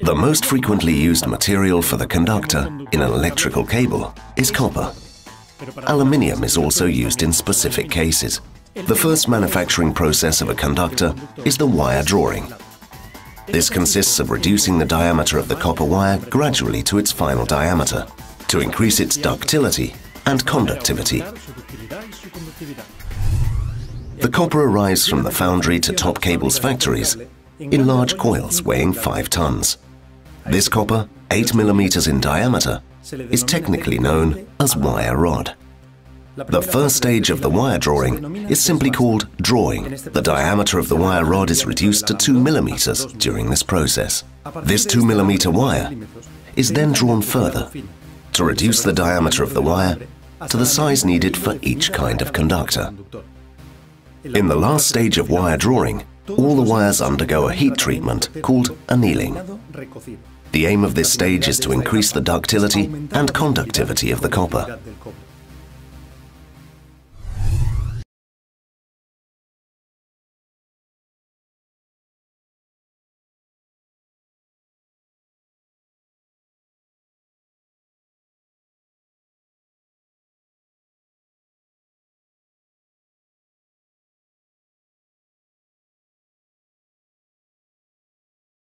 The most frequently used material for the conductor in an electrical cable is copper. Aluminium is also used in specific cases. The first manufacturing process of a conductor is the wire drawing. This consists of reducing the diameter of the copper wire gradually to its final diameter to increase its ductility and conductivity. The copper arrives from the foundry to Top Cable's factories in large coils weighing 5 tons. This copper, 8 millimeters in diameter, is technically known as wire rod. The first stage of the wire drawing is simply called drawing. The diameter of the wire rod is reduced to 2 millimeters during this process. This 2 millimeter wire is then drawn further to reduce the diameter of the wire to the size needed for each kind of conductor. In the last stage of wire drawing, all the wires undergo a heat treatment called annealing. The aim of this stage is to increase the ductility and conductivity of the copper.